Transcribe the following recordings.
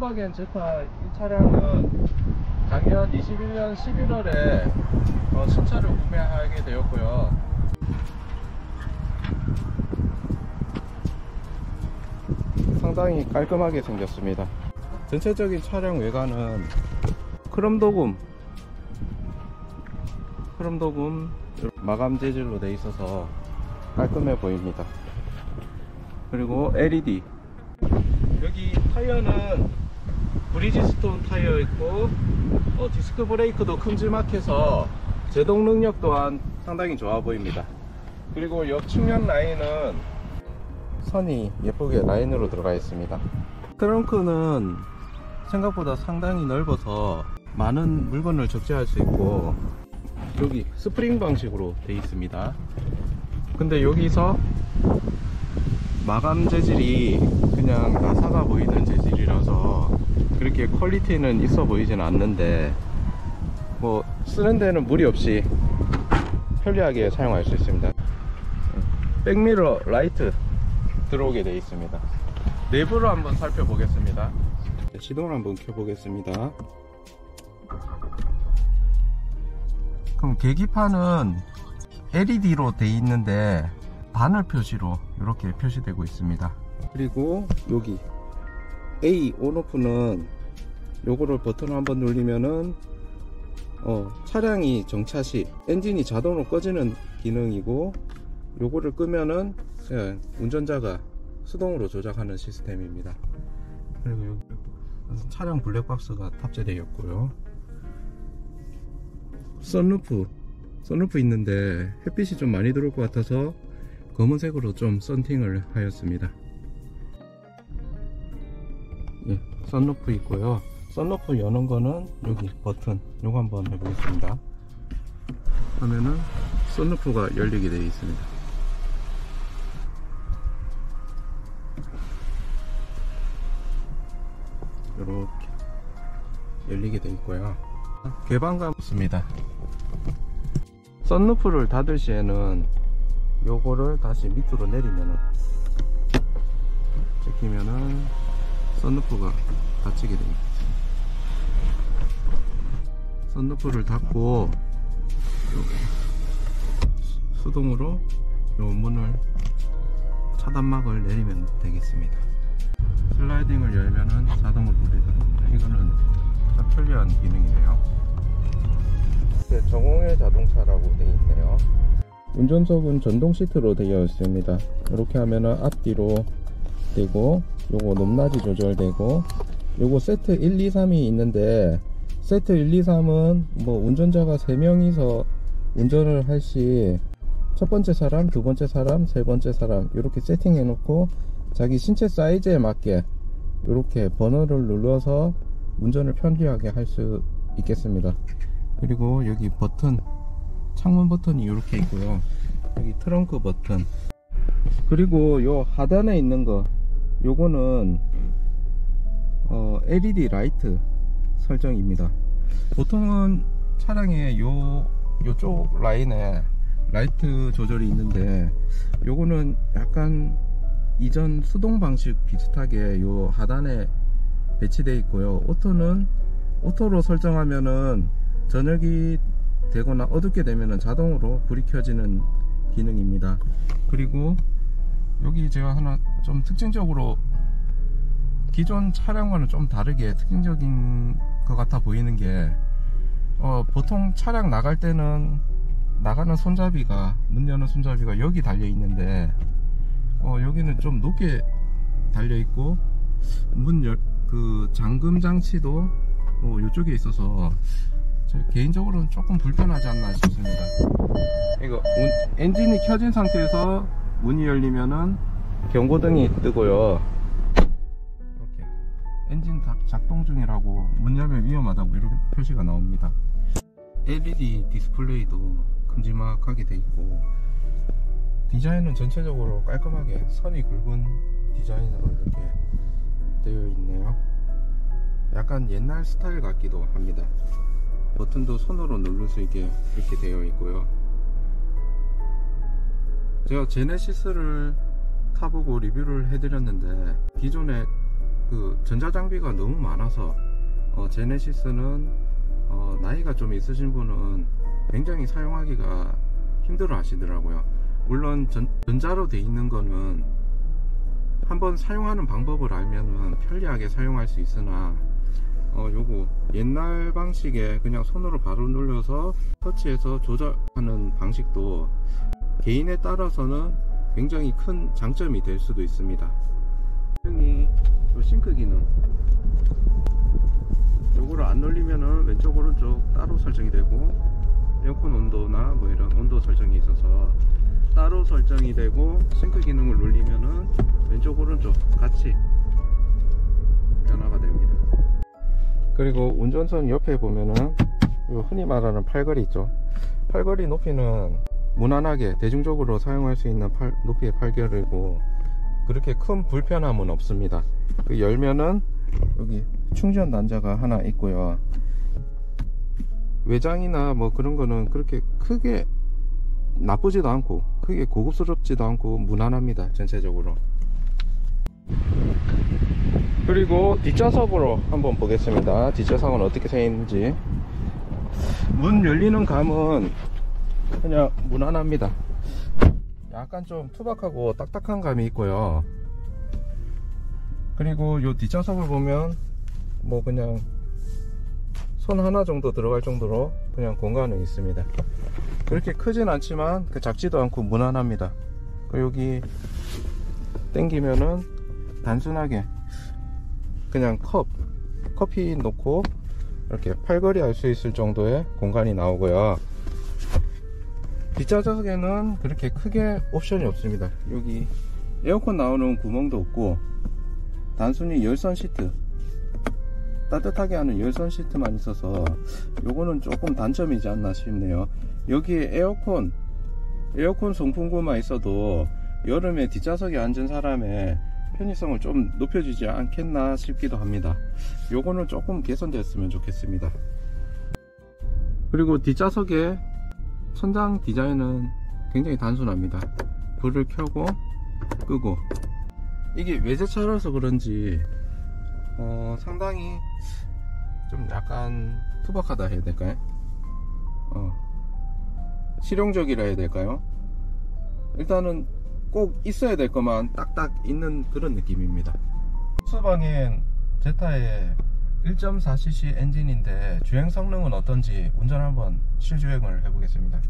폴스와겐 제파 이 차량은 작년 21년 11월에 어, 신차를 구매하게 되었고요. 상당히 깔끔하게 생겼습니다. 전체적인 차량 외관은 크롬 도금, 크롬 도금 마감 재질로 되어 있어서 깔끔해 보입니다. 그리고 LED 여기 타이어는 브리지스톤 타이어 있고 어, 디스크 브레이크도 큼지막해서 제동 능력 또한 상당히 좋아 보입니다. 그리고 옆 측면 라인은 선이 예쁘게 라인으로 들어가 있습니다. 트렁크는 생각보다 상당히 넓어서 많은 물건을 적재할 수 있고 여기 스프링 방식으로 되어 있습니다. 근데 여기서 마감 재질이 그냥 나사가 보이는 재질이라서 그렇게 퀄리티는 있어 보이진 않는데 뭐 쓰는 데는 무리 없이 편리하게 사용할 수 있습니다. 백미러 라이트 들어오게 되어 있습니다. 내부를 한번 살펴보겠습니다. 네, 시동을 한번 켜보겠습니다. 그럼 계기판은 LED로 되어 있는데 바늘 표시로 이렇게 표시되고 있습니다. 그리고 여기 A 온오프는 요거를 버튼을 한번 누르면은 어, 차량이 정차 시 엔진이 자동으로 꺼지는 기능이고 요거를 끄면은 예, 운전자가 수동으로 조작하는 시스템입니다. 그리고 여기 차량 블랙박스가 탑재되어 있고요. 썬루프 썬루프 있는데 햇빛이 좀 많이 들어올 것 같아서 검은색으로 좀 썬팅을 하였습니다 예, 썬루프 있고요. 썬루프 여는 거는 여기 버튼 요거 한번 해보겠습니다. 하면은 썬루프가 열리게 되어 있습니다. 이렇게 열리게 되어 있고요. 개방감 있습니다. 썬루프를 닫을 시에는 요거를 다시 밑으로 내리면은 제끼면은 썬루프가 닫히게 됩니다. 썬루프를 닫고 수동으로 요 문을 차단막을 내리면 되겠습니다. 슬라이딩을 열면은 자동으로 돌리더랍니다. 이거는 참 편리한 기능이네요. 네, 정홍의 자동차라고 되어 있네요. 운전석은 전동 시트로 되어 있습니다. 이렇게 하면은 앞뒤로 되고 요거 높낮이 조절되고 요거 세트 1, 2, 3이 있는데 세트 1, 2, 3은 뭐 운전자가 3명이서 운전을 할 시 첫 번째 사람, 두 번째 사람, 세 번째 사람 이렇게 세팅해 놓고 자기 신체 사이즈에 맞게 이렇게 번호를 눌러서 운전을 편리하게 할 수 있겠습니다. 그리고 여기 버튼 창문 버튼이 이렇게 있고요. 여기 트렁크 버튼. 그리고 요 하단에 있는 거 요거는 어, LED 라이트 설정입니다. 보통은 차량에 요 요쪽 라인에 라이트 조절이 있는데 요거는 약간 이전 수동 방식 비슷하게 요 하단에 배치되어 있고요. 오토는 오토로 설정하면은 저녁이 되거나 어둡게 되면 자동으로 불이 켜지는 기능입니다. 그리고 여기 제가 하나 좀 특징적으로 기존 차량과는 좀 다르게 특징적인 것 같아 보이는 게 어, 보통 차량 나갈 때는 나가는 손잡이가 문 여는 손잡이가 여기 달려 있는데 어, 여기는 좀 높게 달려 있고 문 열, 그 잠금 장치도 어, 이쪽에 있어서 개인적으로는 조금 불편하지 않나 싶습니다. 이거 운, 엔진이 켜진 상태에서 문이 열리면은 경고등이 뜨고요. 이렇게 엔진 작동 중이라고 문 열면 위험하다고 이렇게 표시가 나옵니다. LED 디스플레이도 큼지막하게 돼 있고 디자인은 전체적으로 깔끔하게 선이 굵은 디자인으로 이렇게 되어 있네요. 약간 옛날 스타일 같기도 합니다. 버튼도 손으로 누를 수 있게 이렇게 되어 있고요. 제가 제네시스를 타보고 리뷰를 해드렸는데 기존에 그 전자장비가 너무 많아서 어, 제네시스는 어, 나이가 좀 있으신 분은 굉장히 사용하기가 힘들어 하시더라고요. 물론 전, 전자로 돼 있는 거는 한번 사용하는 방법을 알면은 편리하게 사용할 수 있으나 어 요거 옛날 방식에 그냥 손으로 바로 눌러서 터치해서 조절하는 방식도 개인에 따라서는 굉장히 큰 장점이 될 수도 있습니다. 요 싱크 기능 요거를 안 눌리면은 왼쪽 오른쪽 따로 설정이 되고 에어컨 온도나 뭐 이런 온도 설정이 있어서 따로 설정이 되고 싱크 기능을 눌리면은 왼쪽 오른쪽 같이 변화가 됩니다. 그리고 운전석 옆에 보면은 요 흔히 말하는 팔걸이 있죠. 팔걸이 높이는 무난하게 대중적으로 사용할 수 있는 팔, 높이의 팔걸이고 그렇게 큰 불편함은 없습니다. 그 열면은 여기 충전 단자가 하나 있고요. 외장이나 뭐 그런 거는 그렇게 크게 나쁘지도 않고 크게 고급스럽지도 않고 무난합니다 전체적으로. 그리고 뒷좌석으로 한번 보겠습니다. 뒷좌석은 어떻게 생겼는지. 문 열리는 감은 그냥 무난합니다. 약간 좀 투박하고 딱딱한 감이 있고요. 그리고 요 뒷좌석을 보면 뭐 그냥 손 하나 정도 들어갈 정도로 그냥 공간은 있습니다. 그렇게 크진 않지만 그 작지도 않고 무난합니다. 여기 땡기면은 단순하게 그냥 컵 커피 놓고 이렇게 팔걸이 할 수 있을 정도의 공간이 나오고요 뒷좌석에는 그렇게 크게 옵션이 없습니다. 여기 에어컨 나오는 구멍도 없고 단순히 열선 시트 따뜻하게 하는 열선 시트만 있어서 요거는 조금 단점이지 않나 싶네요. 여기에 에어컨 에어컨 송풍구만 있어도 여름에 뒷좌석에 앉은 사람의 편의성을 좀 높여주지 않겠나 싶기도 합니다. 요거는 조금 개선되었으면 좋겠습니다. 그리고 뒷좌석에 천장 디자인은 굉장히 단순합니다 불을 켜고 끄고 이게 외제차라서 그런지 어, 상당히 좀 약간 투박하다 해야 될까요? 어, 실용적이라 해야 될까요? 일단은 꼭 있어야 될 것만 딱딱 있는 그런 느낌입니다 수방인 제타의 1.4cc 엔진인데 주행 성능은 어떤지 운전 한번 실주행을 해보겠습니다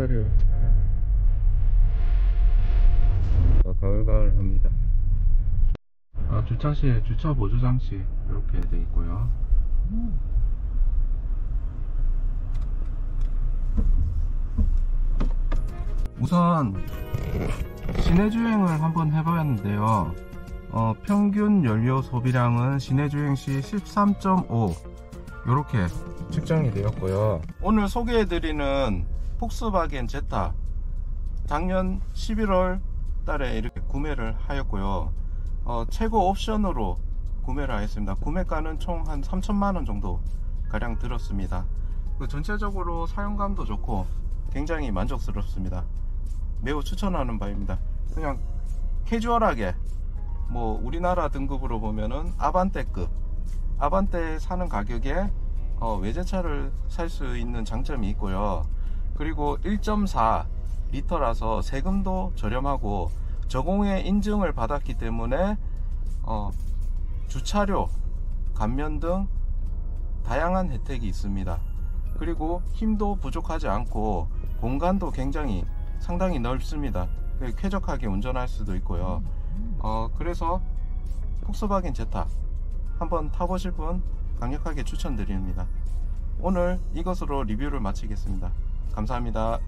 기다려. 아, 가을가을 합니다. 아, 주차시에 주차 보조 장치 이렇게 돼 있고요. 우선 시내 주행을 한번 해보았는데요. 어, 평균 연료 소비량은 시내 주행 시 13.5 이렇게 측정이 되었고요. 오늘 소개해드리는 폭스바겐 제타 작년 11월 달에 이렇게 구매를 하였고요. 어, 최고 옵션으로 구매를 하였습니다. 구매가는 총 한 3천만원 정도 가량 들었습니다. 그 전체적으로 사용감도 좋고 굉장히 만족스럽습니다. 매우 추천하는 바입니다. 그냥 캐주얼하게 뭐 우리나라 등급으로 보면은 아반떼급 아반떼 사는 가격에 어, 외제차를 살 수 있는 장점이 있고요. 그리고 1.4 리터라서 세금도 저렴하고 저공해 인증을 받았기 때문에 어, 주차료, 감면 등 다양한 혜택이 있습니다. 그리고 힘도 부족하지 않고 공간도 굉장히 상당히 넓습니다. 쾌적하게 운전할 수도 있고요. 어, 그래서 폭스바겐 제타 한번 타보실 분 강력하게 추천드립니다. 오늘 이것으로 리뷰를 마치겠습니다. 감사합니다.